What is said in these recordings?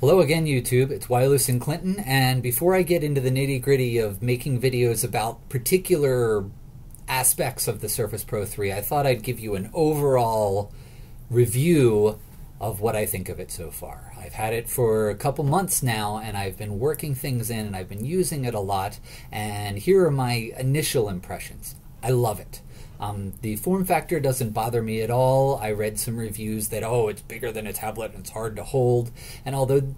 Hello again, YouTube. It's Wireless and Clinton, and before I get into the nitty gritty of making videos about particular aspects of the Surface Pro 3, I thought I'd give you an overall review of what I think of it so far. I've had it for a couple months now, and I've been working things in, and I've been using it a lot, and here are my initial impressions. I love it. Um, the form factor doesn't bother me at all. I read some reviews that, oh, it's bigger than a tablet and it's hard to hold. And although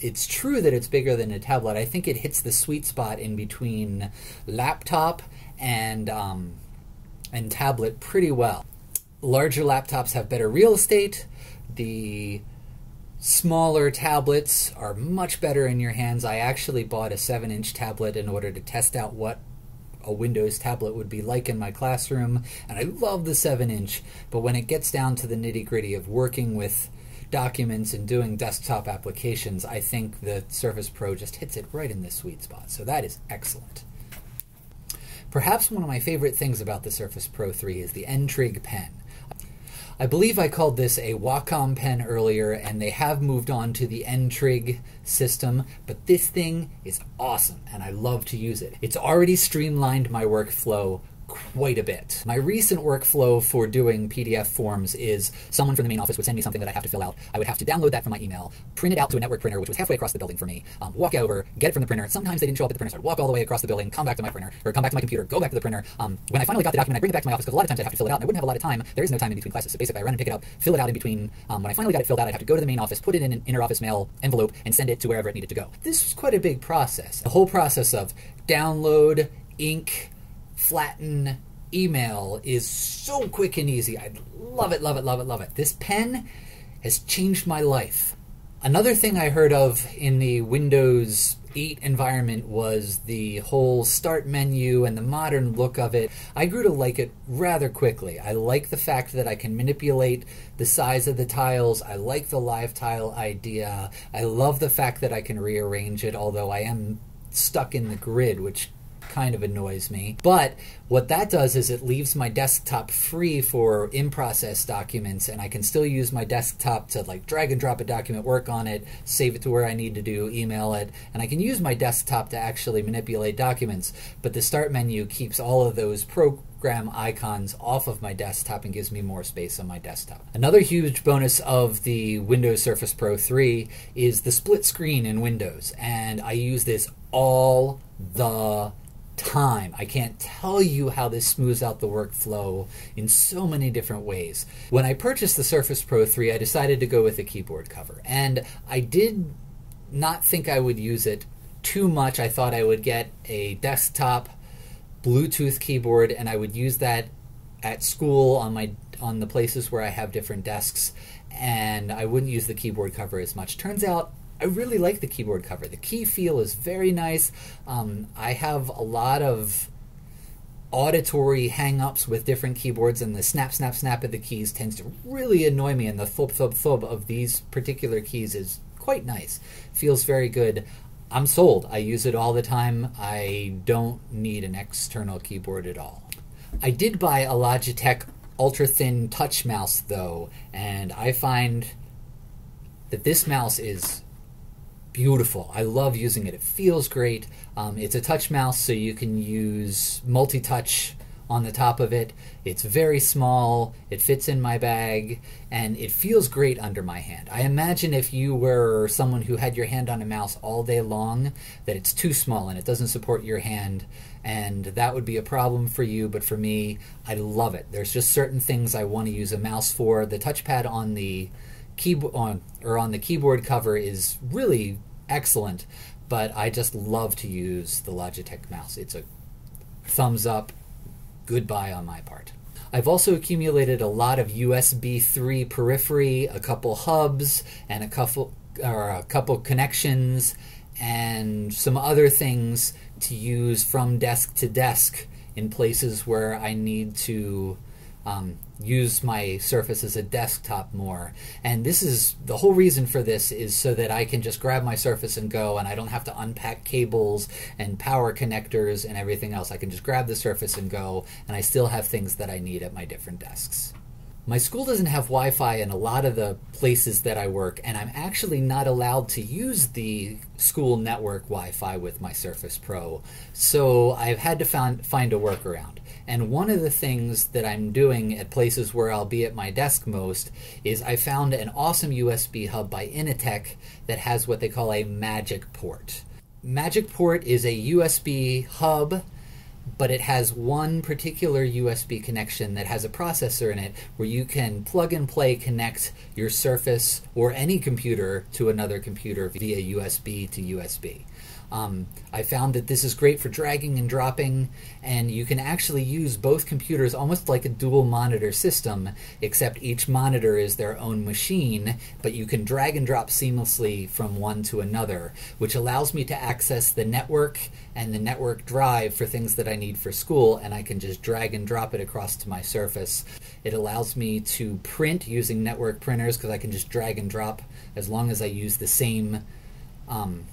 it's true that it's bigger than a tablet, I think it hits the sweet spot in between laptop and, um, and tablet pretty well. Larger laptops have better real estate. The smaller tablets are much better in your hands. I actually bought a 7 inch tablet in order to test out what a Windows tablet would be like in my classroom, and I love the 7 inch, but when it gets down to the nitty gritty of working with documents and doing desktop applications, I think the Surface Pro just hits it right in the sweet spot. So that is excellent. Perhaps one of my favorite things about the Surface Pro 3 is the N-Trig pen. I believe I called this a Wacom pen earlier, and they have moved on to the N-Trig system, but this thing is awesome, and I love to use it. It's already streamlined my workflow quite a bit. My recent workflow for doing PDF forms is someone from the main office would send me something that I have to fill out. I would have to download that from my email, print it out to a network printer, which was halfway across the building for me, um, walk over, get it from the printer. Sometimes they didn't show up at the printer, so I'd walk all the way across the building, come back to my printer, or come back to my computer, go back to the printer. Um, when I finally got the document, I bring it back to my office because a lot of times I'd have to fill it out, and I wouldn't have a lot of time. There is no time in between classes, so basically I run and pick it up, fill it out in between. Um, when I finally got it filled out, I'd have to go to the main office, put it in an inter-office mail envelope, and send it to wherever it needed to go. This was quite a big process. The whole process of download, ink, flatten, email is so quick and easy. I love it, love it, love it, love it. This pen has changed my life. Another thing I heard of in the Windows 8 environment was the whole start menu and the modern look of it. I grew to like it rather quickly. I like the fact that I can manipulate the size of the tiles. I like the live tile idea. I love the fact that I can rearrange it, although I am stuck in the grid, which kind of annoys me. But what that does is it leaves my desktop free for in-process documents, and I can still use my desktop to like drag and drop a document, work on it, save it to where I need to do, email it, and I can use my desktop to actually manipulate documents. But the start menu keeps all of those program icons off of my desktop and gives me more space on my desktop. Another huge bonus of the Windows Surface Pro 3 is the split screen in Windows, and I use this all the time. I can't tell you how this smooths out the workflow in so many different ways. When I purchased the Surface Pro 3, I decided to go with a keyboard cover. And I did not think I would use it too much. I thought I would get a desktop Bluetooth keyboard and I would use that at school on my on the places where I have different desks and I wouldn't use the keyboard cover as much. Turns out I really like the keyboard cover. The key feel is very nice. Um, I have a lot of auditory hang-ups with different keyboards and the snap snap snap of the keys tends to really annoy me and the thub thub thub of these particular keys is quite nice. Feels very good. I'm sold. I use it all the time. I don't need an external keyboard at all. I did buy a logitech ultra thin touch mouse though and i find that this mouse is beautiful. I love using it. It feels great. Um, it's a touch mouse, so you can use multi touch on the top of it. It's very small, it fits in my bag, and it feels great under my hand. I imagine if you were someone who had your hand on a mouse all day long, that it's too small and it doesn't support your hand, and that would be a problem for you, but for me, I love it. There's just certain things I want to use a mouse for. The touchpad on the keyboard on or on the keyboard cover is really excellent, but I just love to use the Logitech mouse. It's a thumbs up, goodbye on my part. I've also accumulated a lot of USB 3 periphery, a couple hubs, and a couple or a couple connections, and some other things to use from desk to desk in places where I need to um, use my Surface as a desktop more. And this is the whole reason for this is so that I can just grab my Surface and go, and I don't have to unpack cables and power connectors and everything else. I can just grab the Surface and go, and I still have things that I need at my different desks. My school doesn't have Wi Fi in a lot of the places that I work, and I'm actually not allowed to use the school network Wi Fi with my Surface Pro. So I've had to find, find a workaround. And one of the things that I'm doing at places where I'll be at my desk most is I found an awesome USB hub by Inatek that has what they call a Magic Port. Magic Port is a USB hub but it has one particular USB connection that has a processor in it where you can plug and play connect your Surface or any computer to another computer via USB to USB. Um, I found that this is great for dragging and dropping, and you can actually use both computers almost like a dual monitor system, except each monitor is their own machine, but you can drag and drop seamlessly from one to another, which allows me to access the network and the network drive for things that I need for school, and I can just drag and drop it across to my Surface. It allows me to print using network printers because I can just drag and drop as long as I use the same. Um,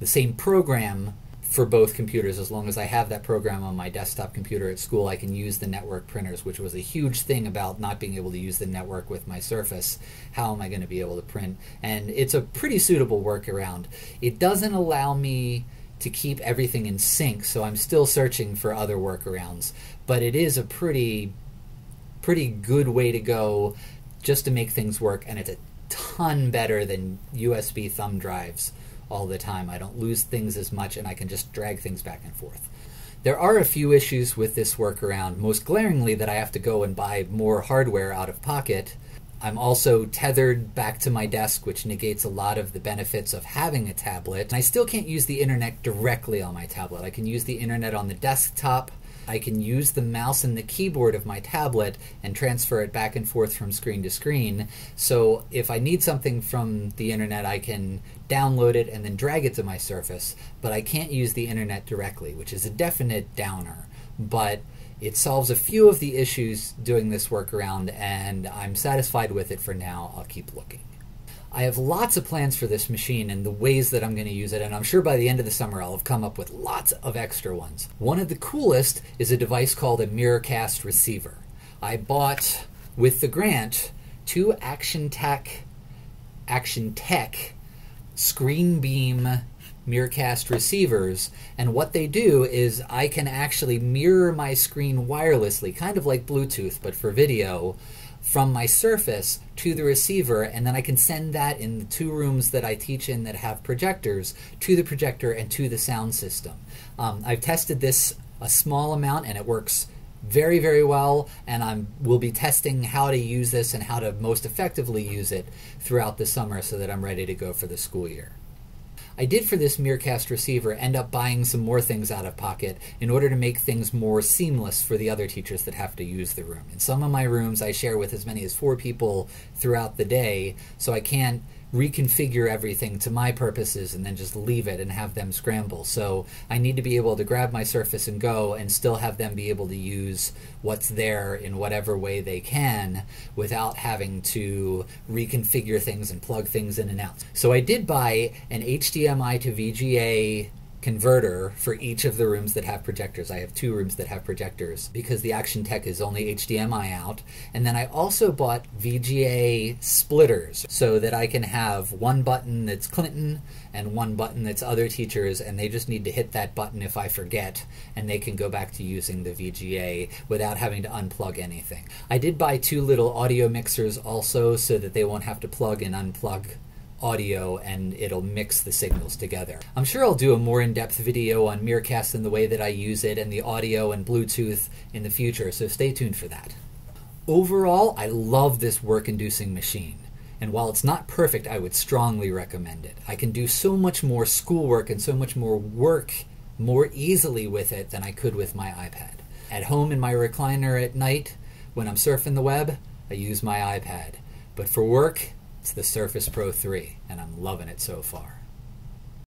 the same program for both computers. As long as I have that program on my desktop computer at school I can use the network printers which was a huge thing about not being able to use the network with my Surface. How am I going to be able to print? And it's a pretty suitable workaround. It doesn't allow me to keep everything in sync so I'm still searching for other workarounds. But it is a pretty pretty good way to go just to make things work and it's a ton better than USB thumb drives all the time. I don't lose things as much and I can just drag things back and forth. There are a few issues with this workaround, most glaringly that I have to go and buy more hardware out of pocket. I'm also tethered back to my desk, which negates a lot of the benefits of having a tablet. And I still can't use the internet directly on my tablet. I can use the internet on the desktop, I can use the mouse and the keyboard of my tablet and transfer it back and forth from screen to screen. So if I need something from the internet, I can download it and then drag it to my Surface, but I can't use the internet directly, which is a definite downer. But it solves a few of the issues doing this workaround, and I'm satisfied with it for now. I'll keep looking. I have lots of plans for this machine and the ways that I'm going to use it, and I'm sure by the end of the summer I'll have come up with lots of extra ones. One of the coolest is a device called a Miracast receiver. I bought with the grant two Actiontec, Action Tech Screenbeam Miracast receivers, and what they do is I can actually mirror my screen wirelessly, kind of like Bluetooth, but for video from my Surface to the receiver, and then I can send that in the two rooms that I teach in that have projectors to the projector and to the sound system. Um, I've tested this a small amount and it works very, very well, and I will be testing how to use this and how to most effectively use it throughout the summer so that I'm ready to go for the school year. I did for this Miracast receiver end up buying some more things out of pocket in order to make things more seamless for the other teachers that have to use the room. In some of my rooms, I share with as many as four people throughout the day, so I can't reconfigure everything to my purposes and then just leave it and have them scramble. So I need to be able to grab my Surface and go and still have them be able to use what's there in whatever way they can without having to reconfigure things and plug things in and out. So I did buy an HDMI to VGA converter for each of the rooms that have projectors. I have two rooms that have projectors because the Actiontec is only HDMI out. And then I also bought VGA splitters so that I can have one button that's Clinton and one button that's other teachers, and they just need to hit that button if I forget, and they can go back to using the VGA without having to unplug anything. I did buy two little audio mixers also so that they won't have to plug and unplug audio and it'll mix the signals together. I'm sure I'll do a more in-depth video on Miracast and the way that I use it and the audio and Bluetooth in the future, so stay tuned for that. Overall, I love this work-inducing machine. And while it's not perfect, I would strongly recommend it. I can do so much more schoolwork and so much more work more easily with it than I could with my iPad. At home in my recliner at night, when I'm surfing the web, I use my iPad. But for work, it's the Surface Pro 3, and I'm loving it so far.